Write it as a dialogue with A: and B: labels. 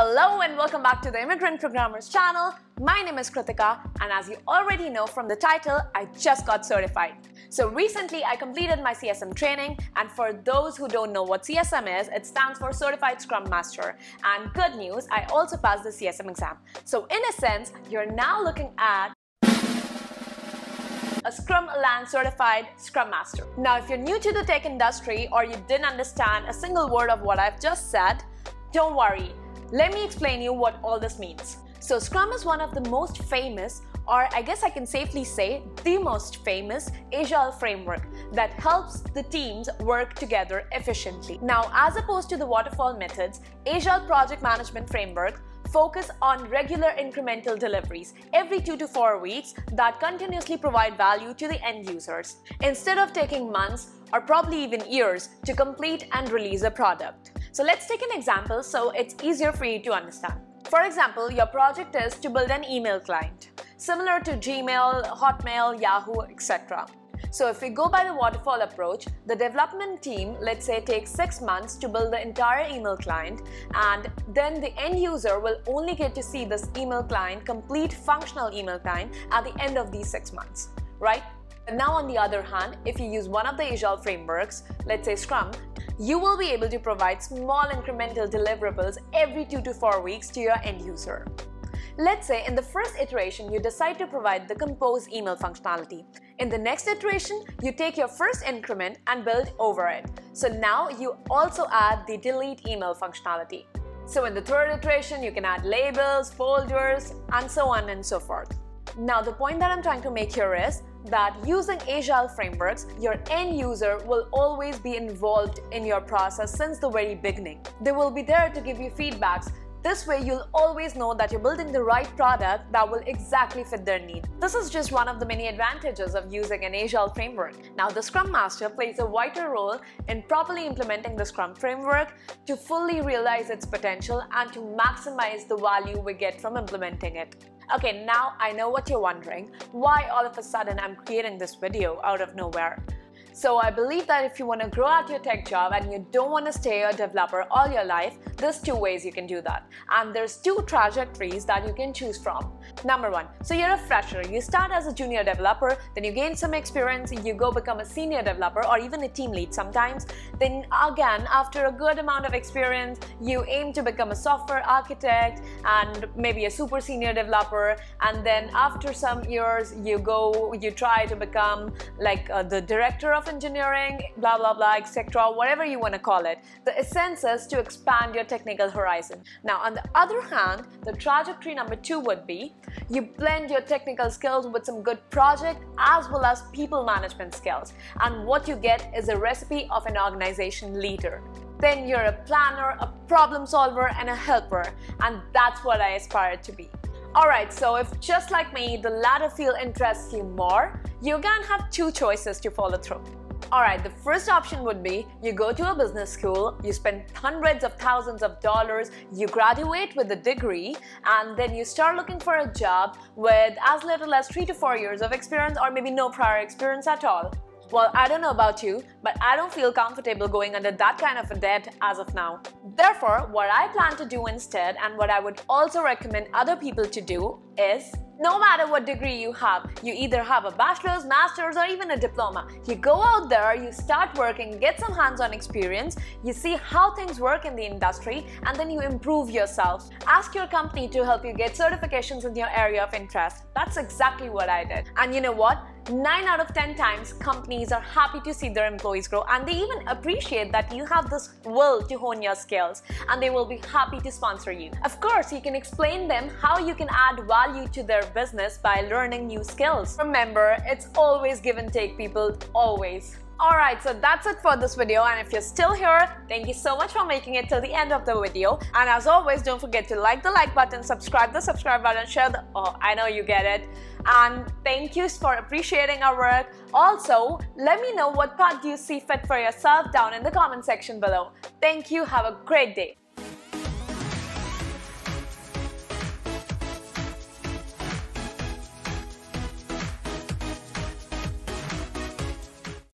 A: Hello and welcome back to the Immigrant Programmers channel. My name is Kritika and as you already know from the title, I just got certified. So recently I completed my CSM training and for those who don't know what CSM is, it stands for Certified Scrum Master. And good news, I also passed the CSM exam. So in a sense, you're now looking at a Scrum Alliance certified Scrum Master. Now, if you're new to the tech industry or you didn't understand a single word of what I've just said, don't worry. Let me explain you what all this means. So Scrum is one of the most famous or I guess I can safely say the most famous Agile framework that helps the teams work together efficiently. Now, as opposed to the waterfall methods, Agile project management framework focus on regular incremental deliveries every two to four weeks that continuously provide value to the end users, instead of taking months or probably even years to complete and release a product. So let's take an example so it's easier for you to understand. For example, your project is to build an email client, similar to Gmail, Hotmail, Yahoo, etc. So if we go by the waterfall approach, the development team, let's say, takes six months to build the entire email client, and then the end user will only get to see this email client, complete functional email client, at the end of these six months, right? Now, on the other hand, if you use one of the Agile frameworks, let's say Scrum, you will be able to provide small incremental deliverables every two to four weeks to your end user. Let's say in the first iteration, you decide to provide the compose email functionality. In the next iteration, you take your first increment and build over it. So now you also add the delete email functionality. So in the third iteration, you can add labels, folders, and so on and so forth. Now the point that I'm trying to make here is that using Agile frameworks, your end user will always be involved in your process since the very beginning. They will be there to give you feedbacks, this way, you'll always know that you're building the right product that will exactly fit their need. This is just one of the many advantages of using an Agile framework. Now, the Scrum Master plays a vital role in properly implementing the Scrum framework to fully realize its potential and to maximize the value we get from implementing it. Okay, now I know what you're wondering, why all of a sudden I'm creating this video out of nowhere. So I believe that if you want to grow at your tech job and you don't want to stay a developer all your life, there's two ways you can do that. And there's two trajectories that you can choose from. Number one, so you're a fresher. You start as a junior developer, then you gain some experience, you go become a senior developer or even a team lead sometimes. Then again, after a good amount of experience, you aim to become a software architect and maybe a super senior developer. And then after some years, you go, you try to become like uh, the director of engineering, blah, blah, blah, etc., whatever you want to call it. The essence is to expand your technical horizon. Now, on the other hand, the trajectory number two would be you blend your technical skills with some good project as well as people management skills. And what you get is a recipe of an organization leader. Then you're a planner, a problem solver, and a helper. And that's what I aspire to be. Alright, so if just like me, the latter field interests you more, you can have two choices to follow through. Alright, the first option would be you go to a business school, you spend hundreds of thousands of dollars, you graduate with a degree, and then you start looking for a job with as little as three to four years of experience or maybe no prior experience at all. Well, I don't know about you, but I don't feel comfortable going under that kind of a debt as of now. Therefore, what I plan to do instead, and what I would also recommend other people to do, is no matter what degree you have, you either have a bachelor's, master's, or even a diploma. You go out there, you start working, get some hands on experience, you see how things work in the industry, and then you improve yourself. Ask your company to help you get certifications in your area of interest. That's exactly what I did. And you know what? 9 out of 10 times, companies are happy to see their employees grow and they even appreciate that you have this will to hone your skills and they will be happy to sponsor you. Of course, you can explain them how you can add value to their business by learning new skills. Remember, it's always give and take people, always. Alright, so that's it for this video and if you're still here, thank you so much for making it till the end of the video. And as always, don't forget to like the like button, subscribe the subscribe button, share the... Oh, I know you get it. And thank you for appreciating our work. Also, let me know what part do you see fit for yourself down in the comment section below. Thank you, have a great day.